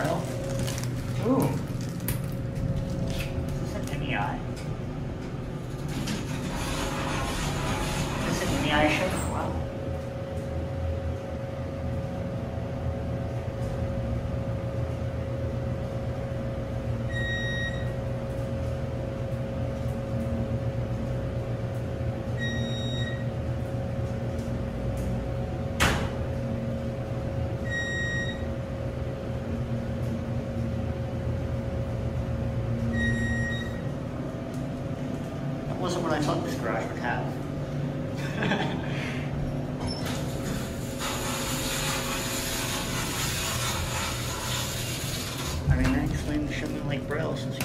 Ooh. Is this MEI? Is this an MEI ship? Wasn't what I thought this garage would have. I mean, that explained the Lake Braille since you